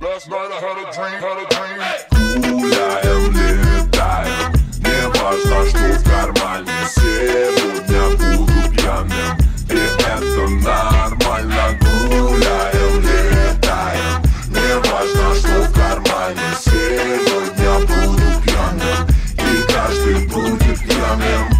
Last night I had a dream, had a dream. Hey.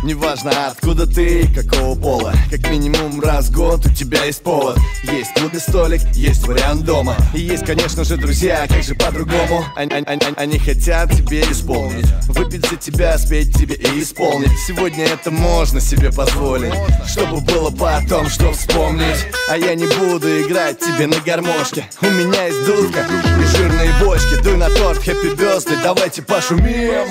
Неважно откуда ты, какого пола. Как минимум раз в год у тебя есть повод. Есть клубный столик, есть вариант дома. И есть, конечно же, друзья, как же по-другому. Они, они- они- они хотят тебе исполнить. Выпить за тебя, спеть тебе и исполнить. Сегодня это можно себе позволить. Чтобы было потом, что вспомнить. А я не буду играть тебе на гармошке. У меня есть дудка и жирные бочки. Дуй на торт, happy birthday, давайте пошумим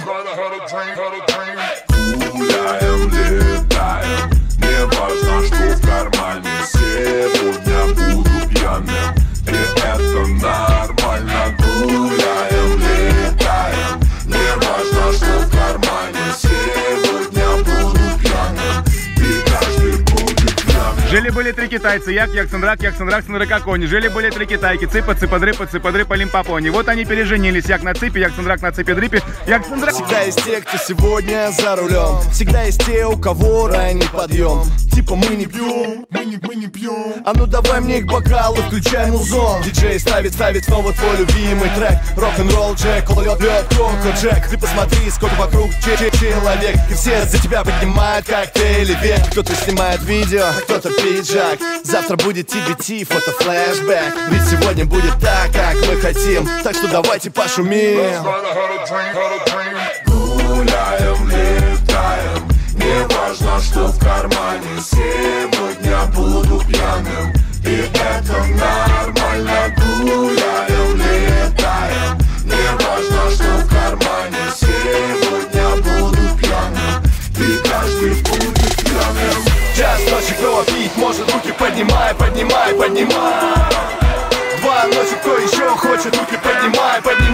Жили-были три китайца, як, як, цендрак, як, цендрак, цендракакони. Жили-были три китайки, цыпа, цыпа-дрыпа, цыпа-дрыпа, лимпопони. Вот они переженились, як на цыпе, як, цендрак на цыпе-дрыпе, як, цендрак... Всегда есть те, кто сегодня за рулем. Всегда есть те, у кого ранний подъем. Типа мы не пьем, мы не, мы не пьем. А ну давай мне к бокалу, включай музон. Диджей ставит, ставит снова твой любимый трек. Рок-н-ролл Джек, льет, льет коко Джек. Ты посмотри, сколько вокруг че- че- человек. И все за тебя поднимают коктейли. Вверх Кто-то снимает видео, а кто-то пиджак. Завтра будет TBT, фото флешбэк Ведь сегодня будет так, как мы хотим. Так что давайте пошумим. Гуляем, летаем, не важно, что в кармане. Сегодня буду кровопить, может руки поднимай, поднимай, поднимай. Два ночи кто еще хочет, руки поднимай, поднимай